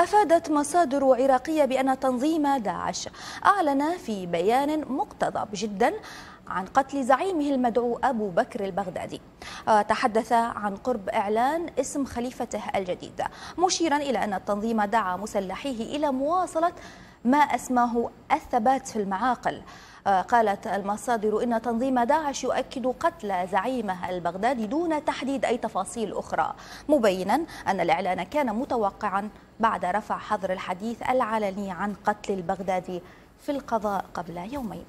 أفادت مصادر عراقية بأن تنظيم داعش. أعلن في بيان مقتضب جدا عن قتل زعيمه المدعو أبو بكر البغدادي. تحدث عن قرب إعلان اسم خليفته الجديد مشيرا إلى أن التنظيم دعا مسلحيه إلى مواصلة ما أسماه الثبات في المعاقل. قالت المصادر إن تنظيم داعش يؤكد قتل زعيمه البغدادي دون تحديد أي تفاصيل أخرى مبينا أن الإعلان كان متوقعا بعد رفع حظر الحديث العلني عن قتل البغدادي في القضاء قبل يومين.